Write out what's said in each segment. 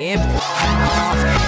Yeah.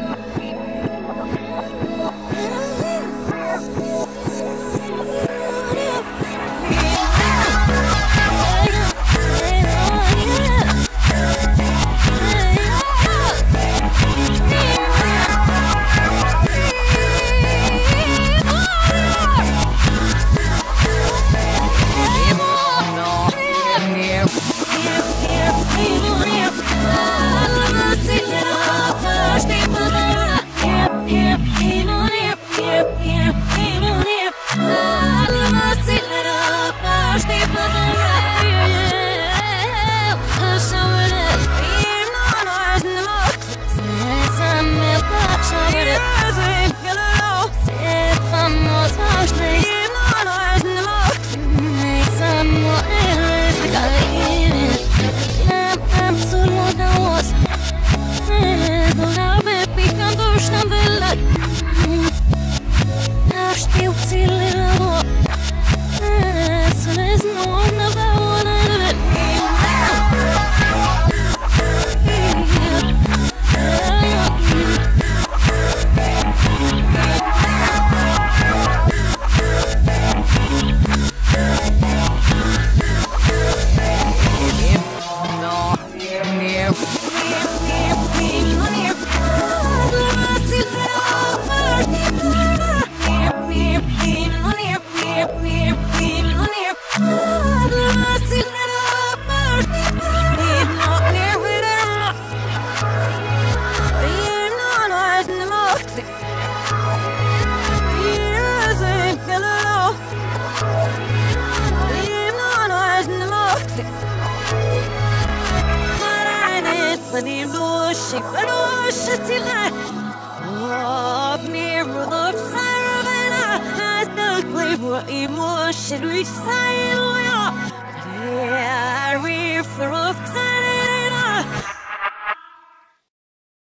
Beni nushi, nushi tila. Obni rulof sarvela. As the glimu imu shirui sayo. Here we flow.